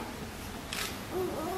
Oh,